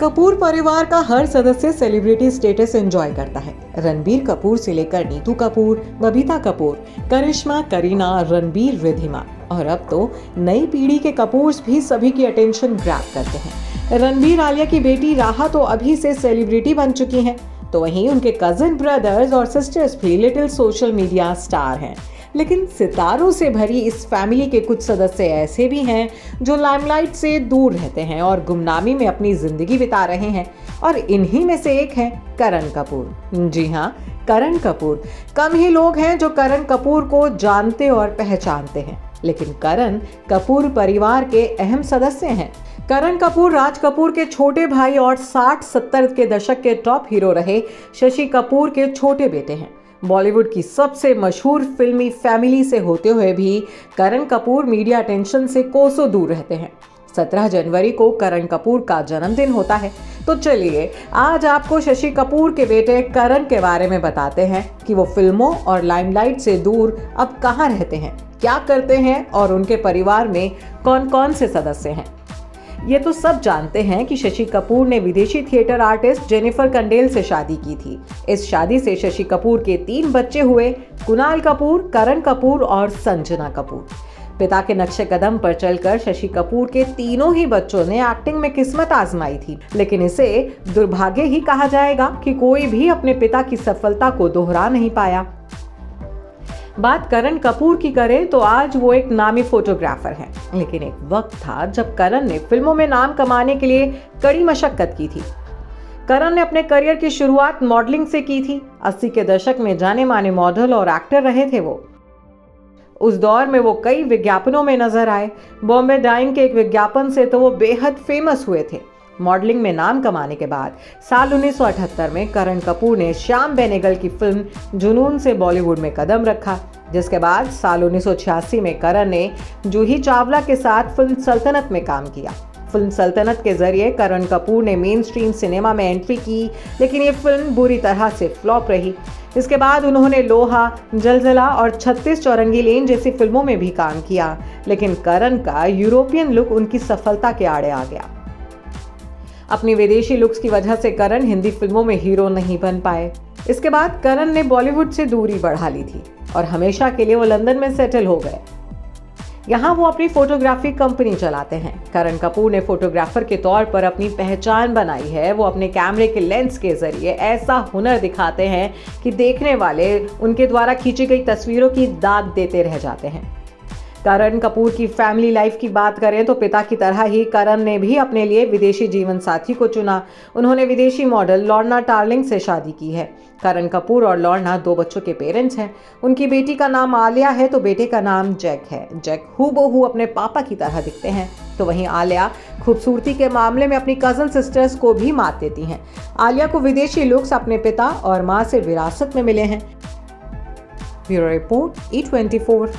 कपूर परिवार का हर सदस्य सेलिब्रिटी स्टेटस एंजॉय करता है। रणबीर कपूर से लेकर नीतू कपूर, बबीता कपूर, करिश्मा, करीना, रणबीर, रिधिमा। और अब तो नई पीढ़ी के कपूर भी सभी की अटेंशन ग्रैप करते हैं। रणबीर आलिया की बेटी राहा तो अभी से सेलिब्रिटी बन चुकी हैं। तो वहीं उनके कजिन ब्रदर्स और सिस्टर्स भी लिटिल सोशल मीडिया स्टार हैं। लेकिन सितारों से भरी इस फैमिली के कुछ सदस्य ऐसे भी हैं जो लाइमलाइट से दूर रहते हैं और गुमनामी में अपनी ज़िंदगी बिता रहे हैं। और इन्हीं में से एक है करण कपूर। जी हाँ करण कपूर। कम ही लोग हैं जो करण कपूर को जानते और पहचानते हैं। लेकिन करण कपूर परिवार के अहम सदस्य हैं। करण कपूर राज कपूर के छोटे भाई और 60-70 के दशक के टॉप हीरो रहे। शशि कपूर के छोटे बेटे हैं। बॉलीवुड की सबसे मशहूर फिल्मी फैमिली से होते हुए भी करण कपूर मीडिया अटेंशन से कोसों दूर रहते हैं। 17 जनवरी को करण कपूर का जन्मदिन होता है। तो चलिए, आज आपको शशि कपूर के बेटे करण के बारे में बताते हैं कि वो फ़िल्मों और लाइमलाइट से दूर अब कहाँ रहते हैं, क्या करते हैं और उनके परिवार में कौन कौन से सदस्य हैं। ये तो सब जानते हैं कि शशि कपूर ने विदेशी थिएटर आर्टिस्ट जेनिफर कंडेल से शादी की थी। इस शादी से शशि कपूर के तीन बच्चे हुए, कुणाल कपूर, करण कपूर और संजना कपूर। पिता के नक्शे कदम पर चलकर शशि कपूर के तीनों ही बच्चों ने एक्टिंग में किस्मत आजमाई थी। लेकिन इसे दुर्भाग्य ही कहा जाएगा कि कोई भी अपने पिता की सफलता को दोहरा नहीं पाया। बात करण कपूर की करें तो आज वो एक नामी फोटोग्राफर हैं। लेकिन एक वक्त था जब करण ने फ़िल्मों में नाम कमाने के लिए कड़ी मशक्कत की थी। करण ने अपने करियर की शुरुआत मॉडलिंग से की थी। 80 के दशक में जाने माने मॉडल और एक्टर रहे थे वो। उस दौर में वो कई विज्ञापनों में नज़र आए। बॉम्बे डाइंग के एक विज्ञापन से तो वो बेहद फ़ेमस हुए थे। मॉडलिंग में नाम कमाने के बाद, साल 1978 में करण कपूर ने श्याम बेनेगल की फ़िल्म जुनून से बॉलीवुड में कदम रखा। जिसके बाद, साल 1986 में करण ने जूही चावला के साथ फ़िल्म सल्तनत में काम किया। फ़िल्म सल्तनत के ज़रिए करण कपूर ने मेन स्ट्रीम सिनेमा में एंट्री की, लेकिन ये फ़िल्म बुरी तरह से फ्लॉप रही। इसके बाद उन्होंने लोहा, जलजला और छत्तीस चौरंगी लेन जैसी फ़िल्मों में भी काम किया। लेकिन करण का यूरोपियन लुक उनकी सफलता के आड़े आ गया। अपनी विदेशी लुक्स की वजह से करण हिंदी फ़िल्मों में हीरो नहीं बन पाए। इसके बाद करण ने बॉलीवुड से दूरी बढ़ा ली थी और हमेशा के लिए वो लंदन में सेटल हो गए। यहाँ वो अपनी फोटोग्राफी कंपनी चलाते हैं। करण कपूर ने फोटोग्राफर के तौर पर अपनी पहचान बनाई है। वो अपने कैमरे के लेंस के ज़रिए ऐसा हुनर दिखाते हैं कि देखने वाले उनके द्वारा खींची गई तस्वीरों की दाद देते रह जाते हैं। करण कपूर की फैमिली लाइफ की बात करें तो पिता की तरह ही करण ने भी अपने लिए विदेशी जीवन साथी को चुना। उन्होंने विदेशी मॉडल लॉर्ना टार्लिंग से शादी की है। करण कपूर और लॉर्ना दो बच्चों के पेरेंट्स हैं। उनकी बेटी का नाम आलिया है तो बेटे का नाम जैक है। जैक हु अपने पापा की तरह दिखते हैं। तो वहीं आलिया खूबसूरती के मामले में अपनी कज़न सिस्टर्स को भी मात देती हैं। आलिया को विदेशी लुक्स अपने पिता और माँ से विरासत में मिले हैं। Bureau report E twenty four